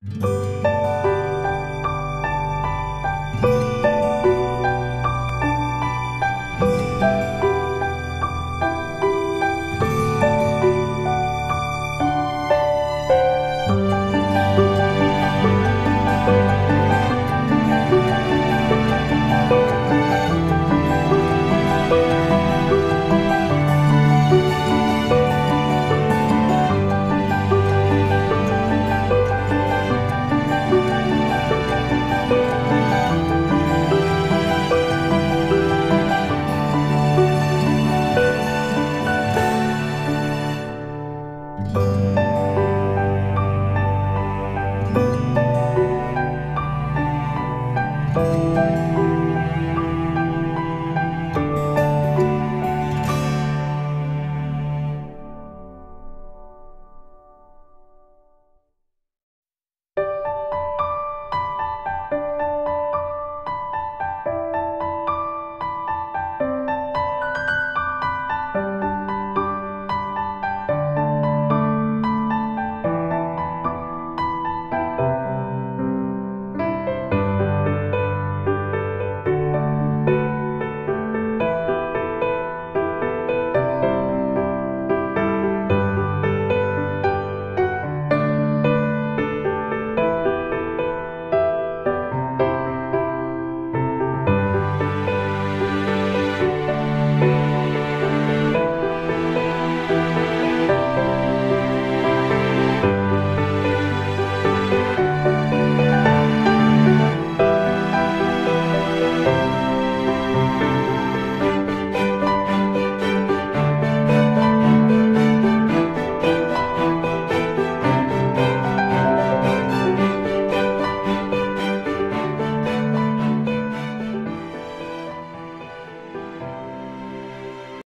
Música Música